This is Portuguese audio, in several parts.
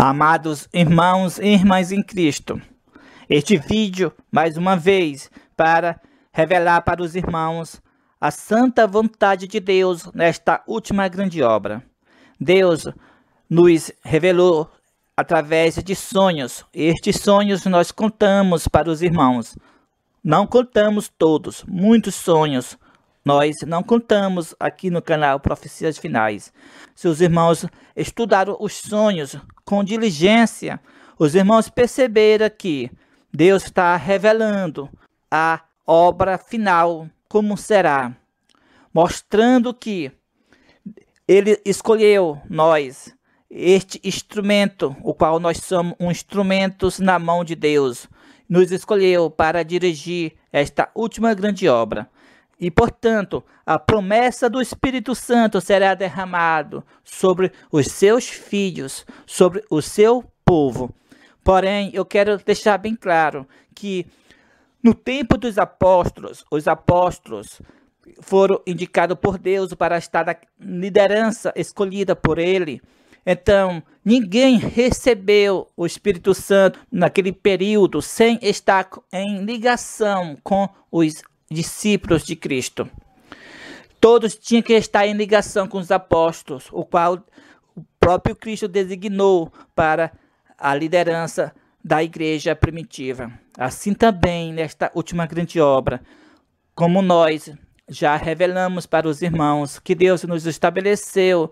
Amados irmãos e irmãs em Cristo, este vídeo, mais uma vez, para revelar para os irmãos a santa vontade de Deus nesta última grande obra. Deus nos revelou através de sonhos. Estes sonhos nós contamos para os irmãos. Não contamos todos, muitos sonhos nós não contamos aqui no canal Profecias Finais. Se os irmãos estudaram os sonhos com diligência, os irmãos perceberam que Deus está revelando a obra final, como será, mostrando que Ele escolheu nós, este instrumento, o qual nós somos um instrumentos na mão de Deus, nos escolheu para dirigir esta última grande obra. E, portanto, a promessa do Espírito Santo será derramado sobre os seus filhos, sobre o seu povo. Porém, eu quero deixar bem claro que no tempo dos apóstolos, os apóstolos foram indicados por Deus para estar na liderança escolhida por ele. Então, ninguém recebeu o Espírito Santo naquele período sem estar em ligação com os discípulos de Cristo. Todos tinham que estar em ligação com os apóstolos, o qual o próprio Cristo designou para a liderança da igreja primitiva. Assim também nesta última grande obra, como nós já revelamos para os irmãos que Deus nos estabeleceu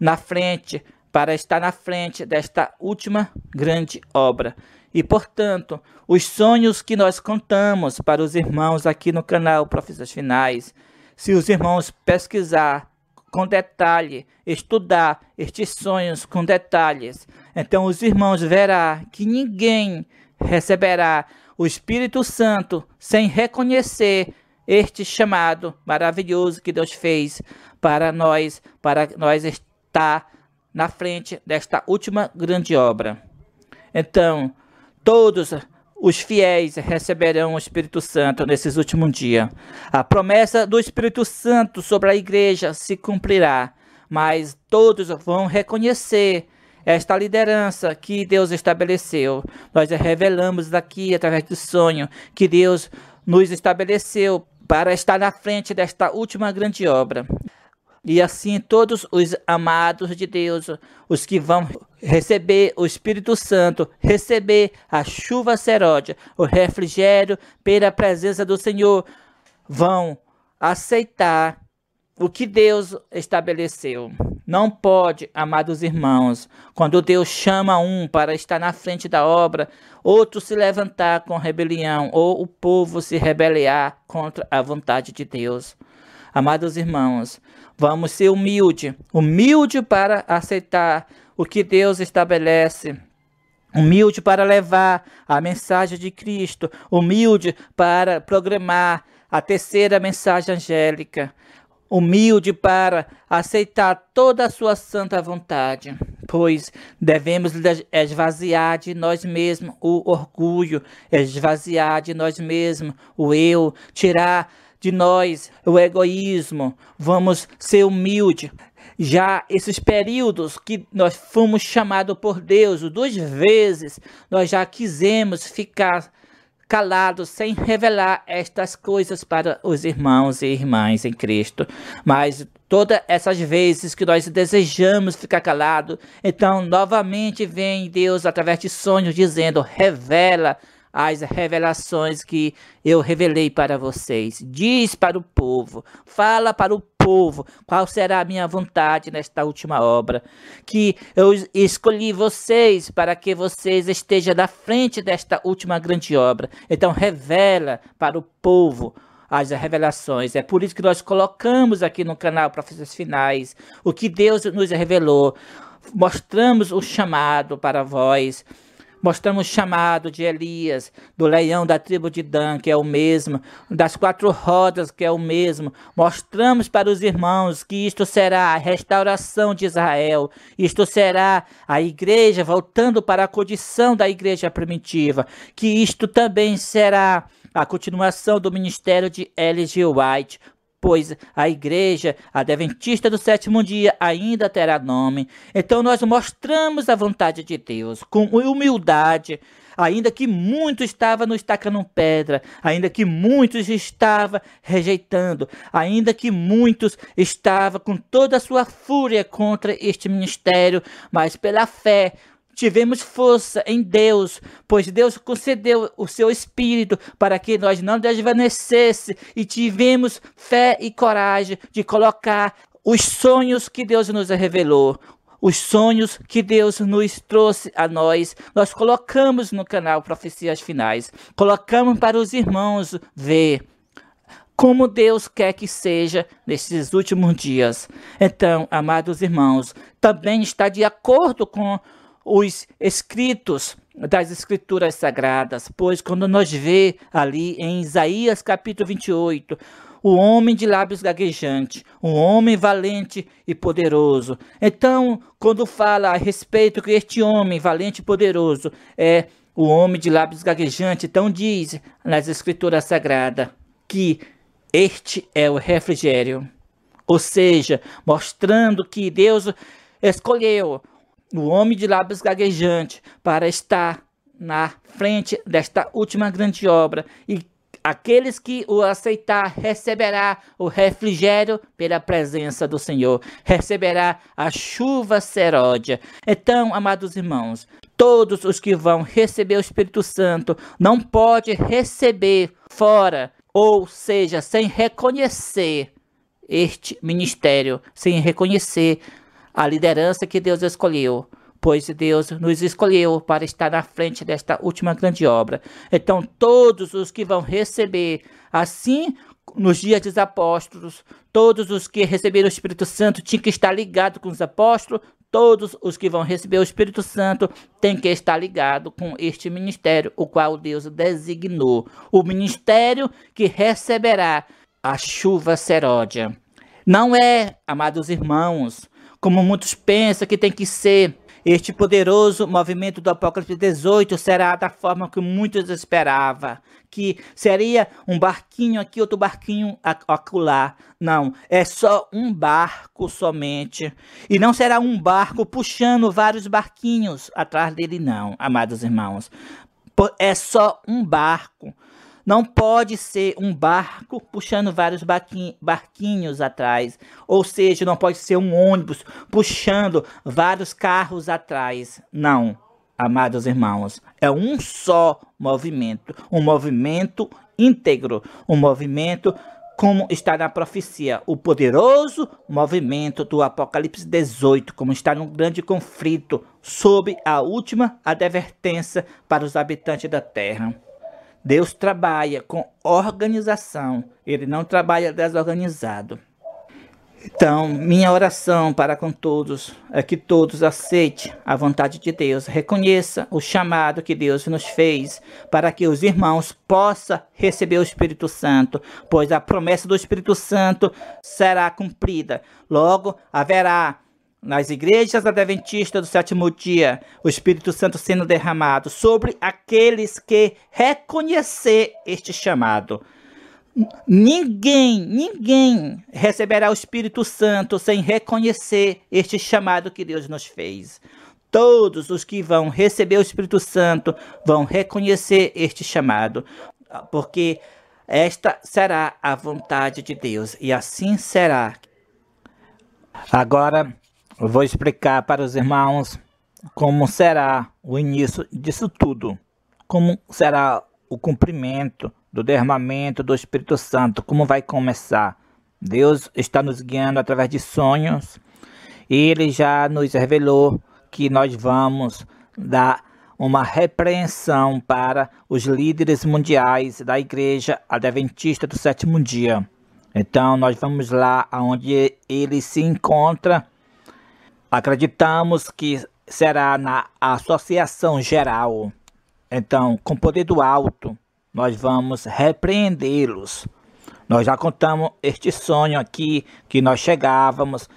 na frente para estar na frente desta última grande obra. E, portanto, os sonhos que nós contamos para os irmãos aqui no canal Profecias Finais, se os irmãos pesquisar com detalhe, estudar estes sonhos com detalhes, então os irmãos verá que ninguém receberá o Espírito Santo sem reconhecer este chamado maravilhoso que Deus fez para nós, para nós estar na frente desta última grande obra. Então, Todos os fiéis receberão o Espírito Santo nesses últimos dias. A promessa do Espírito Santo sobre a igreja se cumprirá, mas todos vão reconhecer esta liderança que Deus estabeleceu. Nós revelamos aqui, através do sonho, que Deus nos estabeleceu para estar na frente desta última grande obra. E assim todos os amados de Deus, os que vão receber o Espírito Santo, receber a chuva seródia, o refrigério pela presença do Senhor, vão aceitar o que Deus estabeleceu. Não pode, amados irmãos, quando Deus chama um para estar na frente da obra, outro se levantar com rebelião, ou o povo se rebeliar contra a vontade de Deus. Amados irmãos, vamos ser humilde, humilde para aceitar o que Deus estabelece. Humilde para levar a mensagem de Cristo, humilde para programar a terceira mensagem angélica, humilde para aceitar toda a sua santa vontade, pois devemos esvaziar de nós mesmos o orgulho, esvaziar de nós mesmos o eu, tirar de nós o egoísmo, vamos ser humildes. Já esses períodos que nós fomos chamados por Deus, duas vezes, nós já quisemos ficar calados sem revelar estas coisas para os irmãos e irmãs em Cristo. Mas todas essas vezes que nós desejamos ficar calado, então novamente vem Deus através de sonhos dizendo: revela as revelações que eu revelei para vocês. Diz para o povo, fala para o povo qual será a minha vontade nesta última obra. Que eu escolhi vocês para que vocês estejam na frente desta última grande obra. Então, revela para o povo as revelações. É por isso que nós colocamos aqui no canal Profecias Finais o que Deus nos revelou. Mostramos o chamado para vós Mostramos o chamado de Elias, do leão da tribo de Dan, que é o mesmo, das quatro rodas, que é o mesmo. Mostramos para os irmãos que isto será a restauração de Israel, isto será a igreja voltando para a condição da igreja primitiva, que isto também será a continuação do ministério de L.G. White, pois a igreja adventista do sétimo dia ainda terá nome. Então nós mostramos a vontade de Deus com humildade, ainda que muitos estavam nos tacando pedra, ainda que muitos estavam rejeitando, ainda que muitos estavam com toda a sua fúria contra este ministério, mas pela fé tivemos força em Deus, pois Deus concedeu o seu Espírito para que nós não desvanecesse e tivemos fé e coragem de colocar os sonhos que Deus nos revelou, os sonhos que Deus nos trouxe a nós, nós colocamos no canal Profecias Finais, colocamos para os irmãos ver como Deus quer que seja nesses últimos dias. Então, amados irmãos, também está de acordo com os escritos das escrituras sagradas, pois quando nós vê ali em Isaías capítulo 28, o homem de lábios gaguejantes, um homem valente e poderoso. Então, quando fala a respeito que este homem valente e poderoso é o homem de lábios gaguejantes, então diz nas escrituras sagradas que este é o refrigério. Ou seja, mostrando que Deus escolheu o homem de lábios gaguejantes, para estar na frente desta última grande obra e aqueles que o aceitar receberá o refrigério pela presença do Senhor, receberá a chuva seródia. Então, amados irmãos, todos os que vão receber o Espírito Santo não pode receber fora, ou seja, sem reconhecer este ministério, sem reconhecer a liderança que Deus escolheu, pois Deus nos escolheu para estar na frente desta última grande obra. Então, todos os que vão receber, assim nos dias dos apóstolos, todos os que receberam o Espírito Santo tinham que estar ligados com os apóstolos, todos os que vão receber o Espírito Santo têm que estar ligados com este ministério, o qual Deus designou. O ministério que receberá a chuva seródia. Não é, amados irmãos, como muitos pensam que tem que ser. Este poderoso movimento do Apocalipse 18 será da forma que muitos esperavam, que seria um barquinho aqui, outro barquinho acolá. Não, é só um barco somente. E não será um barco puxando vários barquinhos atrás dele, não, amados irmãos. É só um barco. Não pode ser um barco puxando vários barquinhos atrás. Ou seja, não pode ser um ônibus puxando vários carros atrás. Não, amados irmãos. É um só movimento. Um movimento íntegro. Um movimento como está na profecia, o poderoso movimento do Apocalipse 18, como está num grande conflito sob a última advertência para os habitantes da terra. Deus trabalha com organização, ele não trabalha desorganizado. Então, minha oração para com todos é que todos aceitem a vontade de Deus, reconheça o chamado que Deus nos fez para que os irmãos possam receber o Espírito Santo, pois a promessa do Espírito Santo será cumprida. Logo haverá nas igrejas adventistas do sétimo dia, o Espírito Santo sendo derramado sobre aqueles que reconhecer este chamado. Ninguém, ninguém receberá o Espírito Santo sem reconhecer este chamado que Deus nos fez. Todos os que vão receber o Espírito Santo vão reconhecer este chamado, porque esta será a vontade de Deus e assim será. Agora, eu vou explicar para os irmãos como será o início disso tudo, como será o cumprimento do derramamento do Espírito Santo, como vai começar. Deus está nos guiando através de sonhos e Ele já nos revelou que nós vamos dar uma repreensão para os líderes mundiais da Igreja Adventista do Sétimo Dia. Então, nós vamos lá onde ele se encontra Acreditamos que será na Associação Geral. Então, com poder do alto, nós vamos repreendê-los. Nós já contamos este sonho aqui, que nós chegávamos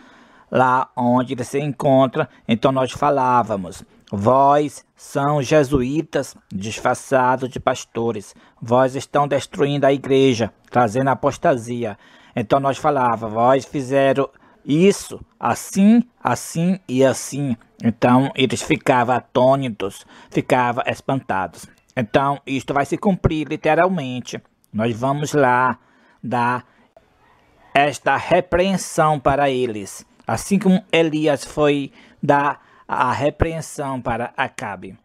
lá onde ele se encontra, então nós falávamos, vós são jesuítas disfarçados de pastores, vós estão destruindo a igreja, trazendo apostasia. Então nós falava, vós fizeram isso, assim, assim e assim. Então eles ficavam atônitos, ficavam espantados. Então isto vai se cumprir literalmente. Nós vamos lá dar esta repreensão para eles, assim como Elias foi dar a repreensão para Acabe.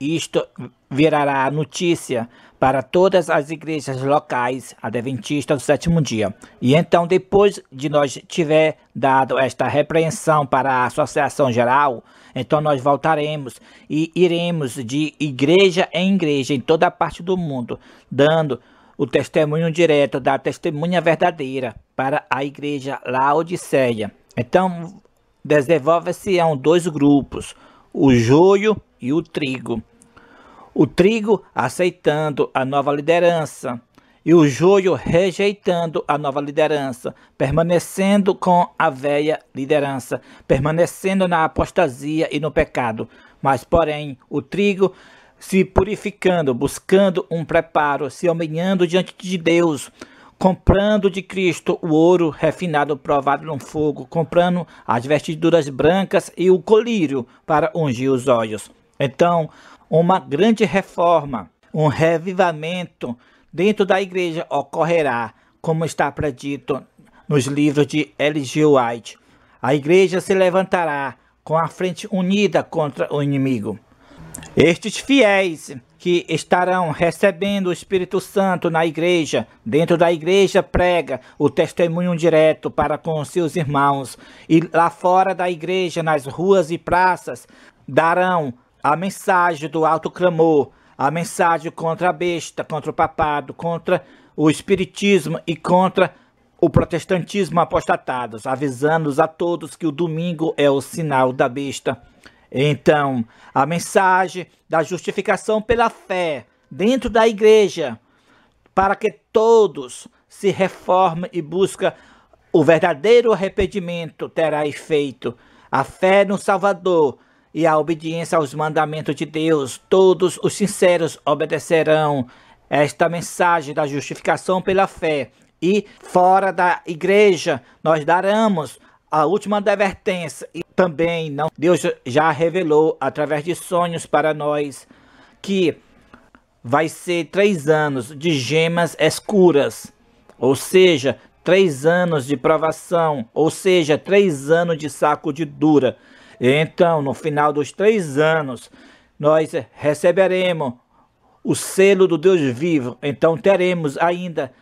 Isto virará notícia para todas as igrejas locais adventistas do sétimo dia. E então, depois de nós tiver dado esta repreensão para a Associação Geral, então nós voltaremos e iremos de igreja em igreja em toda a parte do mundo, dando o testemunho direto da testemunha verdadeira para a igreja Laodiceia. Então, desenvolve-se dois grupos, o joio e o trigo. O trigo aceitando a nova liderança e o joio rejeitando a nova liderança, permanecendo com a velha liderança, permanecendo na apostasia e no pecado. Mas, porém, o trigo se purificando, buscando um preparo, se humilhando diante de Deus, comprando de Cristo o ouro refinado provado no fogo, comprando as vestiduras brancas e o colírio para ungir os olhos. Então, uma grande reforma, um revivamento dentro da igreja ocorrerá, como está predito nos livros de L.G. White. A igreja se levantará com a frente unida contra o inimigo. Estes fiéis que estarão recebendo o Espírito Santo na igreja, dentro da igreja prega o testemunho direto para com seus irmãos, e lá fora da igreja, nas ruas e praças, darão a mensagem do alto clamor, a mensagem contra a besta, contra o papado, contra o espiritismo e contra o protestantismo apostatados, avisando-os a todos que o domingo é o sinal da besta. Então, a mensagem da justificação pela fé dentro da igreja, para que todos se reformem e busquem o verdadeiro arrependimento terá efeito. A fé no Salvador e a obediência aos mandamentos de Deus, todos os sinceros obedecerão esta mensagem da justificação pela fé. E fora da igreja, nós daremos a última advertência e também não Deus já revelou através de sonhos para nós que vai ser três anos de gemas escuras, ou seja, três anos de provação, ou seja, três anos de saco de dura. Então, no final dos três anos, nós receberemos o selo do Deus vivo. Então, teremos ainda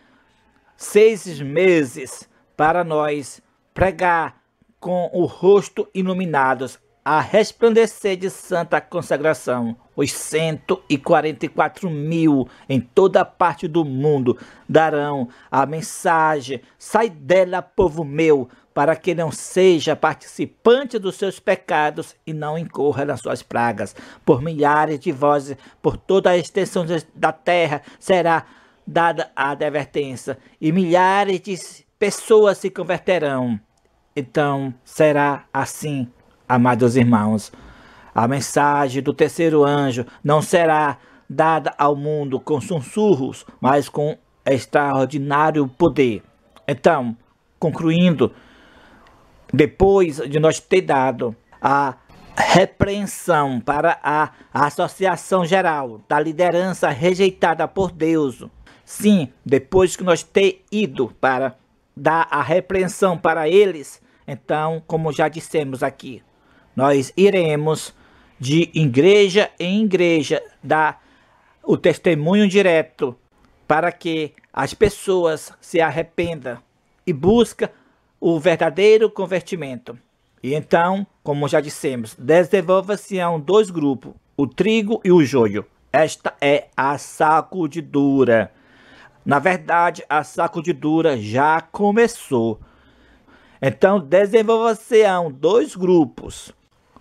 seis meses para nós pregar com o rosto iluminados a resplandecer de santa consagração. Os 144 mil em toda parte do mundo darão a mensagem: sai dela, povo meu, para que não seja participante dos seus pecados e não incorra nas suas pragas. Por milhares de vozes, por toda a extensão da terra, será dada a advertência, e milhares de pessoas se converterão. Então será assim, amados irmãos. A mensagem do terceiro anjo não será dada ao mundo com sussurros, mas com extraordinário poder. Então, concluindo, depois de nós ter dado a repreensão para a Associação Geral da liderança rejeitada por Deus, sim, depois que nós ter ido para dar a repreensão para eles, então, como já dissemos aqui, nós iremos de igreja em igreja dar o testemunho direto para que as pessoas se arrependam e busquem o verdadeiro convertimento. E então, como já dissemos, desenvolva-se um dois grupos, o trigo e o joio. Esta é a sacudidura. Na verdade, a sacudidura já começou. Então, desenvolva-se-ão dois grupos.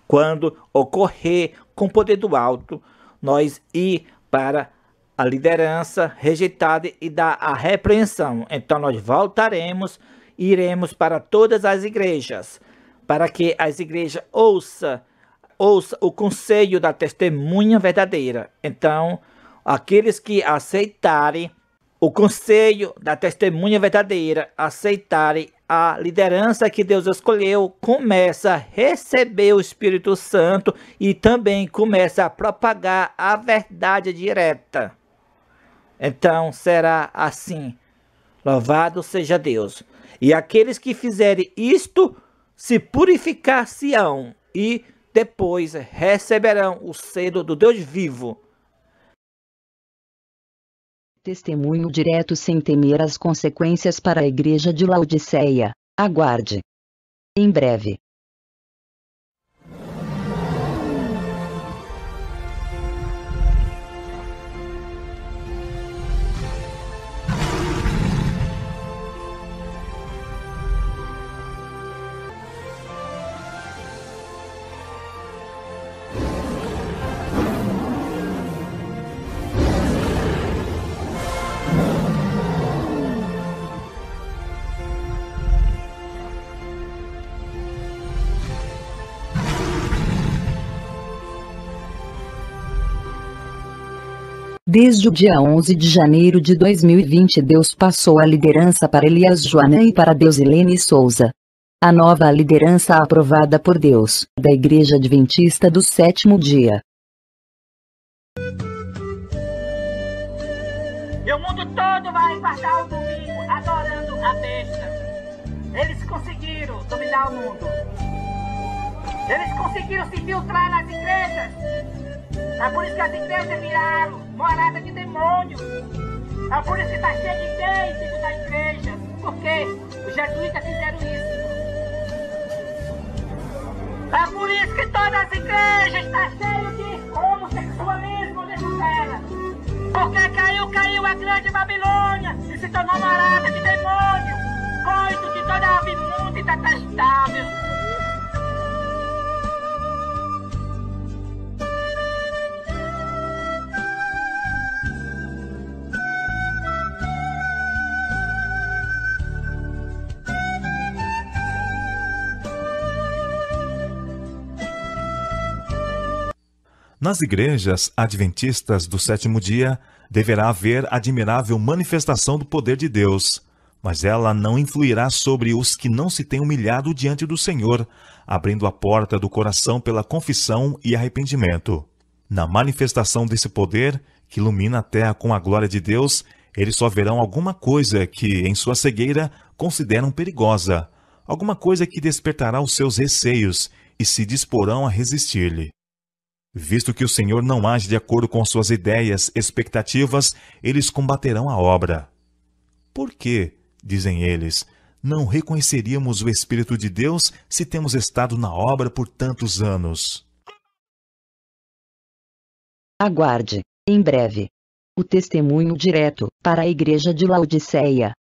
Quando ocorrer com poder do alto, nós ir para a liderança rejeitada e dar a repreensão. Então, nós voltaremos e iremos para todas as igrejas, para que as igrejas ouçam ouça o conselho da testemunha verdadeira. Então, aqueles que aceitarem o conselho da testemunha verdadeira aceitarem a liderança que Deus escolheu, começa a receber o Espírito Santo e também começa a propagar a verdade direta. Então será assim. Louvado seja Deus. E aqueles que fizerem isto se purificar-se-ão e depois receberão o selo do Deus vivo. Testemunho direto sem temer as consequências para a igreja de Laodiceia. Aguarde. Em breve. Desde o dia 11 de janeiro de 2020 Deus passou a liderança para Elias Joanã e para Deusilene Souza. A nova liderança aprovada por Deus, da Igreja Adventista do Sétimo Dia. E o mundo todo vai guardar o domingo adorando a besta. Eles conseguiram dominar o mundo. Eles conseguiram se filtrar nas igrejas. É por isso que as igrejas viraram morada de demônios. É por isso que está cheio de gays dentro da igreja. Porque os jesuítas fizeram isso. É por isso que todas as igrejas estão cheias de homossexualismo dentro dela. Porque caiu, caiu a grande Babilônia e se tornou morada de demônio. Coito de toda a imunda e detestável. Nas igrejas adventistas do sétimo dia, deverá haver admirável manifestação do poder de Deus, mas ela não influirá sobre os que não se têm humilhado diante do Senhor, abrindo a porta do coração pela confissão e arrependimento. Na manifestação desse poder, que ilumina a terra com a glória de Deus, eles só verão alguma coisa que, em sua cegueira, consideram perigosa, alguma coisa que despertará os seus receios e se disporão a resistir-lhe. Visto que o Senhor não age de acordo com suas ideias, expectativas, eles combaterão a obra. Por que, dizem eles, não reconheceríamos o Espírito de Deus se temos estado na obra por tantos anos? Aguarde, em breve, o testemunho direto para a Igreja de Laodiceia.